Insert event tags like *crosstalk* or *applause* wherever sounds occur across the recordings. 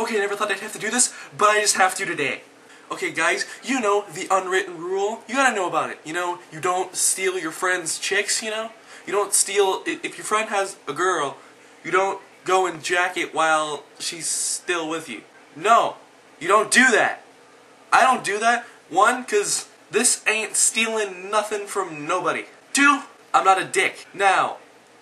okay, I never thought I'd have to do this, but I just have to today. Okay, guys, you know the unwritten rule. You gotta know about it. You know, you don't steal your friend's chicks, you know? You don't steal, if your friend has a girl, you don't go and jack it while she's still with you. No, you don't do that. I don't do that. One, because this ain't stealing nothing from nobody. Two, I'm not a dick. Now,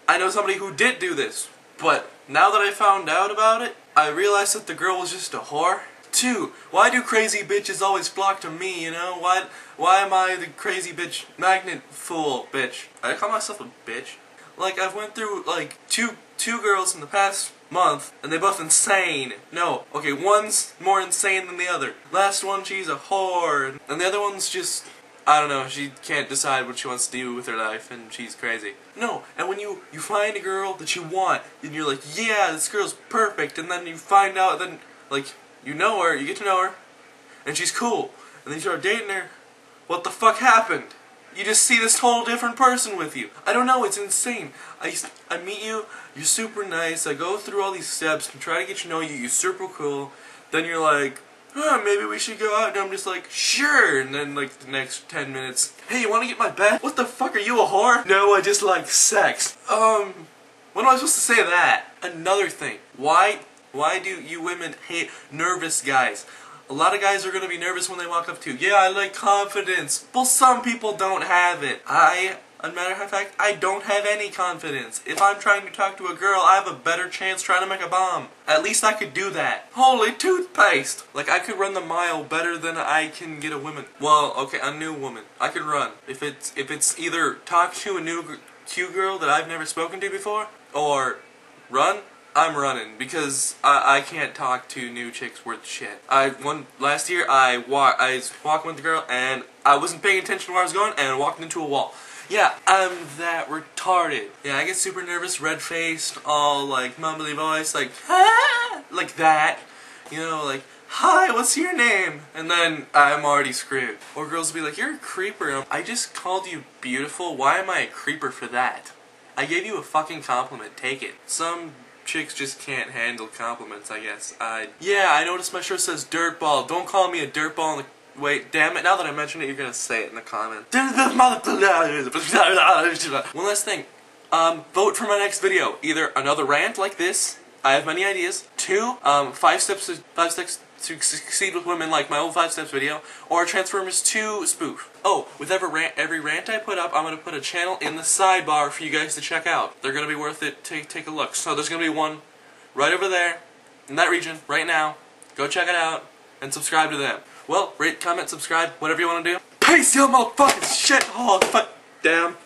I know somebody who did do this, but now that I found out about it, I realized that the girl was just a whore. Two, why do crazy bitches always flock to me, you know? Why why am I the crazy bitch magnet fool bitch? I call myself a bitch. Like I've went through like two two girls in the past month and they're both insane. No, okay, one's more insane than the other. Last one she's a whore and the other one's just I don't know, she can't decide what she wants to do with her life and she's crazy. No, and when you, you find a girl that you want and you're like, yeah, this girl's perfect and then you find out then, like, you know her, you get to know her, and she's cool, and then you start dating her, what the fuck happened? You just see this whole different person with you. I don't know, it's insane. I, I meet you, you're super nice, I go through all these steps and try to get to know you, you're super cool, then you're like, oh, maybe we should go out. And I'm just like, sure. And then like the next 10 minutes, hey, you want to get my bed? What the fuck, are you a whore? No, I just like sex. Um, when am I supposed to say that? Another thing, why, why do you women hate nervous guys? A lot of guys are going to be nervous when they walk up to you. Yeah, I like confidence. Well, some people don't have it. I a matter of fact, I don't have any confidence. If I'm trying to talk to a girl, I have a better chance trying to make a bomb. At least I could do that. Holy toothpaste! Like, I could run the mile better than I can get a woman. Well, okay, a new woman. I could run. If it's, if it's either talk to a new cute girl that I've never spoken to before, or run, I'm running because I, I can't talk to new chicks worth shit. I one last year I walk I was walking with the girl and I wasn't paying attention where I was going and walked into a wall. Yeah, I'm that retarded. Yeah, I get super nervous, red-faced, all like mumbly voice, like, ah, like that. You know, like, hi, what's your name? And then I'm already screwed. Or girls will be like, you're a creeper. I just called you beautiful. Why am I a creeper for that? I gave you a fucking compliment. Take it. Some chicks just can't handle compliments, I guess. I yeah, I noticed my shirt says dirtball. Don't call me a dirtball in the Wait, damn it, now that I mentioned it, you're gonna say it in the comments. *laughs* *laughs* One last thing. Um, vote for my next video. Either another rant like this, I have many ideas. Two, um, five steps to, five steps to succeed with women like my old five steps video, or Transformers 2 spoof. Oh, with every rant, every rant I put up, I'm gonna put a channel in the sidebar for you guys to check out. They're gonna be worth it. Take take a look. So there's gonna be one right over there in that region right now. Go check it out and subscribe to them. Well, rate, comment, subscribe, whatever you want to do. Peace, you motherfucking shit! Oh, fuck. Damn.